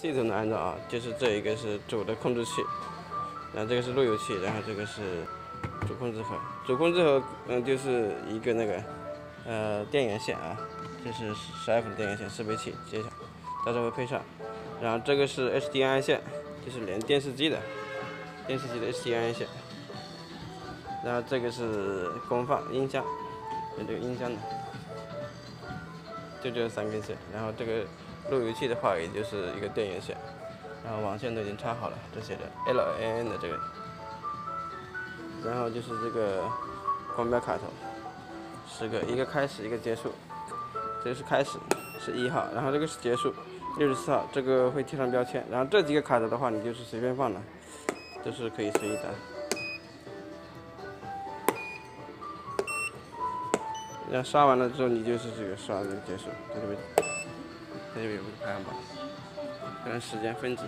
系统的安装啊，就是这一个是主的控制器，然后这个是路由器，然后这个是主控制盒。主控制盒嗯就是一个那个呃电源线啊，这是十二伏的电源线适配器接上，到时候会配上。然后这个是 HDMI 线，就是连电视机的电视机的 HDMI 线。然后这个是功放音箱，有这个音箱的，就这三根线。然后这个。路由器的话，也就是一个电源线，然后网线都已经插好了，这些的 LAN 的这个，然后就是这个光标卡头，十个，一个开始，一个结束，这个是开始，是一号，然后这个是结束，六十四号，这个会贴上标签，然后这几个卡头的话，你就是随便放的，都是可以随意的。然后刷完了之后，你就是这个刷这个结束，在这边。这就有个排行榜，看时间分值。